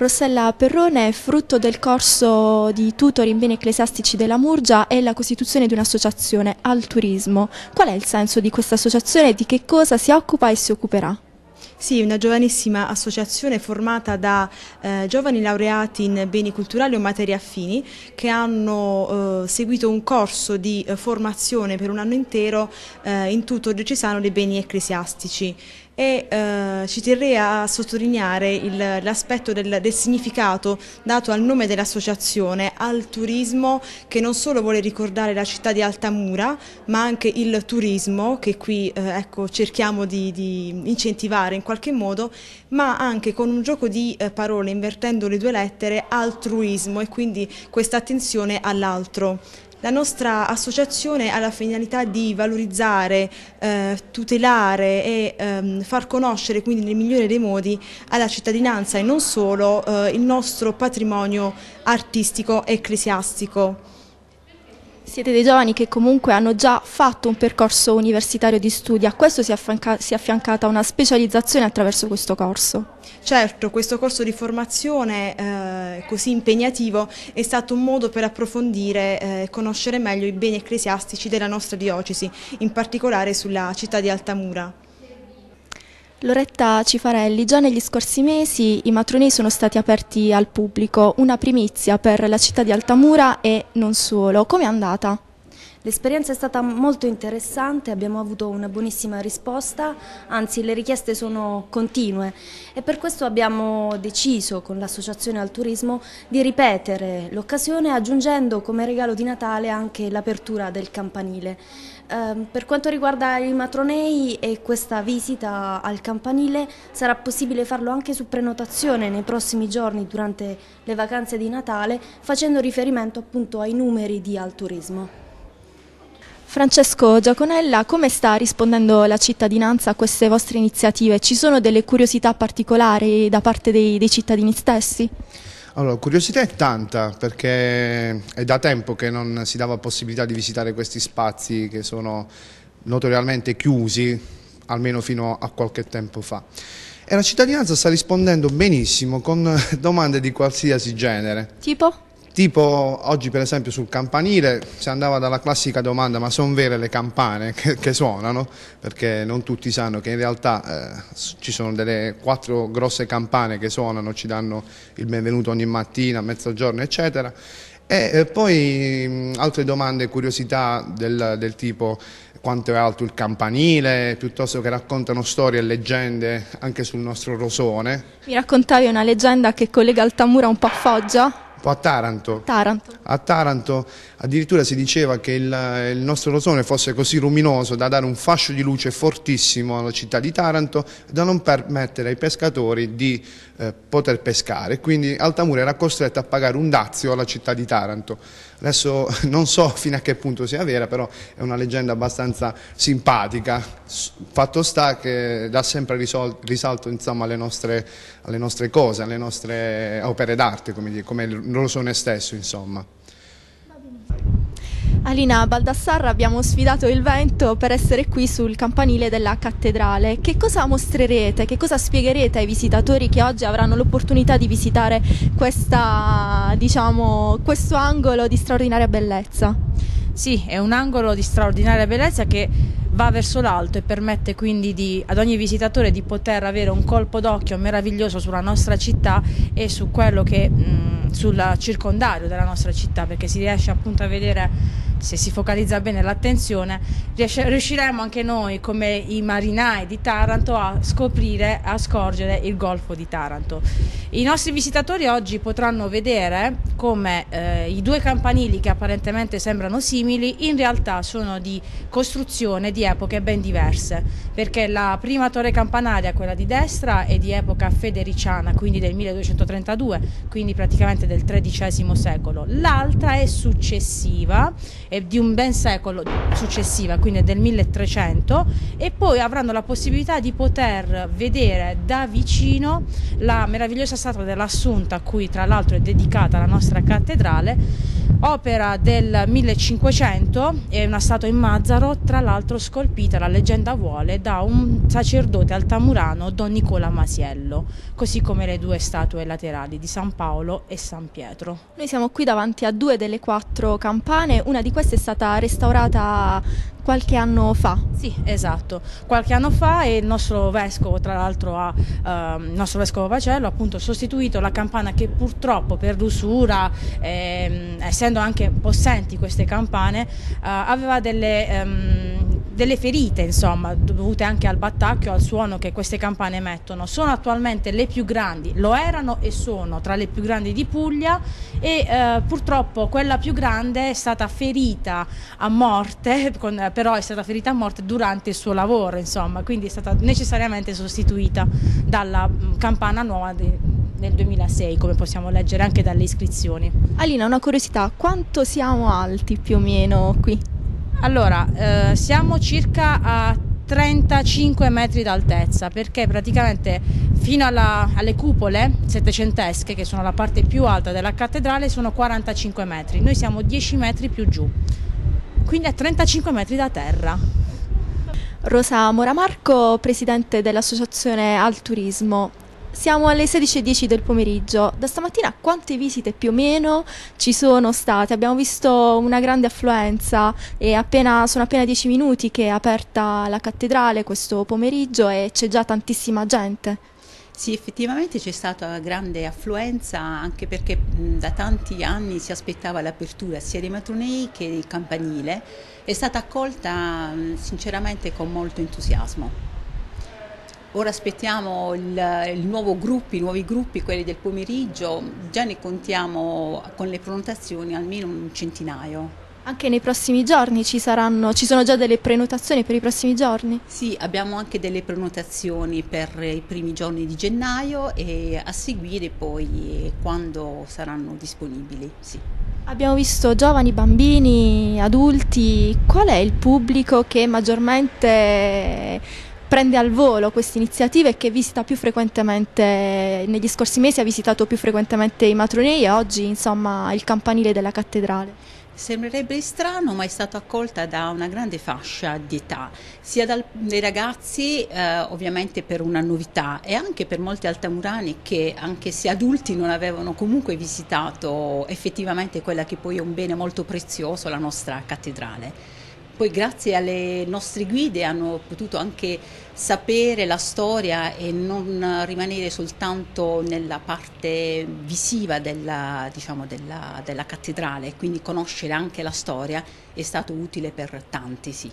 Rossella Perrone è frutto del corso di tutor in beni ecclesiastici della Murgia e la costituzione di un'associazione al turismo. Qual è il senso di questa associazione di che cosa si occupa e si occuperà? Sì, una giovanissima associazione formata da eh, giovani laureati in beni culturali o materie affini che hanno eh, seguito un corso di eh, formazione per un anno intero eh, in tutor diocesano dei beni ecclesiastici e eh, ci terrei a sottolineare l'aspetto del, del, significato dato al nome dell'associazione, al turismo che non solo vuole ricordare la città di Altamura ma anche il turismo che qui eh, ecco, cerchiamo di, di, incentivare in qualche modo ma anche con un gioco di eh, parole invertendo le due lettere altruismo e quindi questa attenzione all'altro. La nostra associazione ha la finalità di valorizzare, eh, tutelare e ehm, far conoscere quindi nel migliore dei modi alla cittadinanza e non solo eh, il nostro patrimonio artistico ecclesiastico. Siete dei giovani che comunque hanno già fatto un percorso universitario di studi, a questo si è, si è affiancata una specializzazione attraverso questo corso? Certo, questo corso di formazione eh, così impegnativo è stato un modo per approfondire e eh, conoscere meglio i beni ecclesiastici della nostra diocesi, in particolare sulla città di Altamura. Loretta Cifarelli, già negli scorsi mesi i matronei sono stati aperti al pubblico, una primizia per la città di Altamura e non solo. Come è andata? L'esperienza è stata molto interessante, abbiamo avuto una buonissima risposta, anzi le richieste sono continue e per questo abbiamo deciso con l'Associazione al Turismo di ripetere l'occasione aggiungendo come regalo di Natale anche l'apertura del campanile. Eh, per quanto riguarda i matronei e questa visita al campanile sarà possibile farlo anche su prenotazione nei prossimi giorni durante le vacanze di Natale facendo riferimento appunto ai numeri di Al Turismo. Francesco Giaconella, come sta rispondendo la cittadinanza a queste vostre iniziative? Ci sono delle curiosità particolari da parte dei, dei cittadini stessi? Allora, curiosità è tanta perché è da tempo che non si dava possibilità di visitare questi spazi che sono notoriamente chiusi, almeno fino a qualche tempo fa. E la cittadinanza sta rispondendo benissimo con domande di qualsiasi genere. Tipo? Tipo oggi per esempio sul campanile si andava dalla classica domanda ma sono vere le campane che, che, suonano? Perché non tutti sanno che in realtà eh, ci sono delle quattro grosse campane che suonano, ci danno il benvenuto ogni mattina, mezzogiorno eccetera. E eh, poi mh, altre domande curiosità del, del tipo quanto è alto il campanile, piuttosto che raccontano storie e leggende anche sul nostro rosone. Mi raccontavi una leggenda che collega Altamura un po' a Foggia? A Taranto. Taranto. A Taranto addirittura si diceva che il, il, nostro rosone fosse così luminoso da dare un fascio di luce fortissimo alla città di Taranto da non permettere ai pescatori di eh, poter pescare. Quindi Altamura era costretto a pagare un dazio alla città di Taranto. Adesso non so fino a che punto sia vera, però è una leggenda abbastanza simpatica. Fatto sta che dà sempre risalto insomma, alle, nostre, alle, nostre, cose, alle nostre opere d'arte, come, come il rosone stesso. Insomma. Alina Baldassarra abbiamo sfidato il vento per essere qui sul campanile della cattedrale. Che cosa mostrerete, che cosa spiegherete ai visitatori che oggi avranno l'opportunità di visitare questa, diciamo, questo angolo di straordinaria bellezza? Sì, è un angolo di straordinaria bellezza che va verso l'alto e permette quindi di, ad ogni visitatore di poter avere un colpo d'occhio meraviglioso sulla nostra città e su quello che, mh, sul circondario della nostra città perché si riesce appunto a vedere se si focalizza bene l'attenzione, riusciremo anche noi come i marinai di Taranto a scoprire, a scorgere il golfo di Taranto. I nostri visitatori oggi potranno vedere come eh, i due campanili che apparentemente sembrano simili in realtà sono di costruzione di epoche ben diverse, perché la prima torre campanaria, quella di destra, è di epoca federiciana, quindi del 1232, quindi praticamente del XIII secolo. L'altra è successiva è di un ben secolo successiva, quindi del 1300 e poi avranno la possibilità di poter vedere da vicino la meravigliosa statua dell'Assunta a cui tra l'altro è dedicata la nostra cattedrale opera del 1500, è una statua in Mazzaro, tra l'altro scolpita, la leggenda vuole, da un sacerdote altamurano, Don Nicola Masiello, così come le due statue laterali di San Paolo e San Pietro. Noi siamo qui davanti a due delle quattro campane, una di queste è stata restaurata qualche anno fa. Sì, esatto, qualche anno fa e il nostro vescovo, tra l'altro ha, eh, il nostro vescovo Pacello, ha appunto sostituito la campana che purtroppo per l'usura, ehm, essendo anche possenti queste campane, eh, aveva delle... Ehm, delle ferite insomma dovute anche al battacchio, al suono che queste campane emettono. Sono attualmente le più grandi, lo erano e sono tra le più grandi di Puglia e eh, purtroppo quella più grande è stata ferita a morte, con, però è stata ferita a morte durante il suo lavoro insomma, quindi è stata necessariamente sostituita dalla mm, campana nuova di, nel 2006 come possiamo leggere anche dalle iscrizioni. Alina, una curiosità, quanto siamo alti più o meno qui? Allora, eh, siamo circa a 35 metri d'altezza perché praticamente fino alla, alle cupole settecentesche che sono la parte più alta della cattedrale sono 45 metri, noi siamo 10 metri più giù, quindi a 35 metri da terra. Rosa Moramarco, presidente dell'associazione Al Turismo. Siamo alle 16.10 del pomeriggio. Da stamattina quante visite più o meno ci sono state? Abbiamo visto una grande affluenza e appena, sono appena 10 minuti che è aperta la cattedrale questo pomeriggio e c'è già tantissima gente. Sì, effettivamente c'è stata grande affluenza anche perché da tanti anni si aspettava l'apertura sia dei matronei che del campanile. È stata accolta sinceramente con molto entusiasmo. Ora aspettiamo il, il nuovo gruppo, i nuovi gruppi, quelli del pomeriggio, già ne contiamo con le prenotazioni almeno un centinaio. Anche nei prossimi giorni ci, saranno, ci sono già delle prenotazioni per i prossimi giorni? Sì, abbiamo anche delle prenotazioni per i primi giorni di gennaio e a seguire poi quando saranno disponibili. Sì. Abbiamo visto giovani, bambini, adulti, qual è il pubblico che maggiormente prende al volo queste iniziative e che visita più frequentemente, negli scorsi mesi ha visitato più frequentemente i matronei e oggi insomma il campanile della cattedrale. Sembrerebbe strano, ma è stata accolta da una grande fascia di età, sia dai ragazzi eh, ovviamente per una novità e anche per molti altamurani che anche se adulti non avevano comunque visitato effettivamente quella che poi è un bene molto prezioso, la nostra cattedrale poi grazie alle nostre guide hanno potuto anche sapere la storia e non rimanere soltanto nella parte visiva della, diciamo, della, della cattedrale, quindi conoscere anche la storia è stato utile per tanti, sì.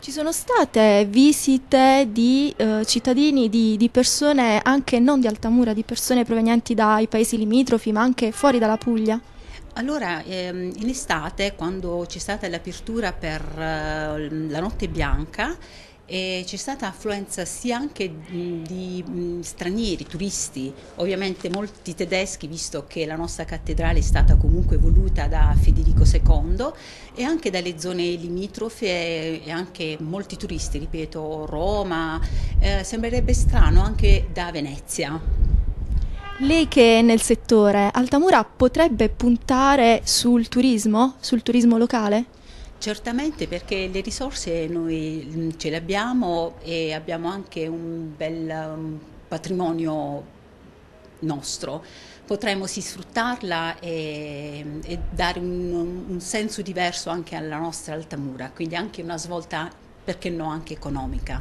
Ci sono state visite di eh, cittadini, di, di, persone anche non di Altamura, di persone provenienti dai paesi limitrofi, ma anche fuori dalla Puglia? Allora, ehm, in estate, quando c'è stata l'apertura per eh, la Notte Bianca, e c'è stata affluenza sia anche di, di stranieri, turisti, ovviamente molti tedeschi, visto che la nostra cattedrale è stata comunque voluta da Federico II, e anche dalle zone limitrofe e anche molti turisti, ripeto, Roma, eh, sembrerebbe strano anche da Venezia. Lei che è nel settore, Altamura potrebbe puntare sul turismo, sul turismo locale? Certamente perché le risorse noi mm, ce le abbiamo e abbiamo anche un bel um, patrimonio nostro. Potremmo sì sfruttarla e, e dare un, un senso diverso anche alla nostra Altamura, quindi anche una svolta, perché no, anche economica.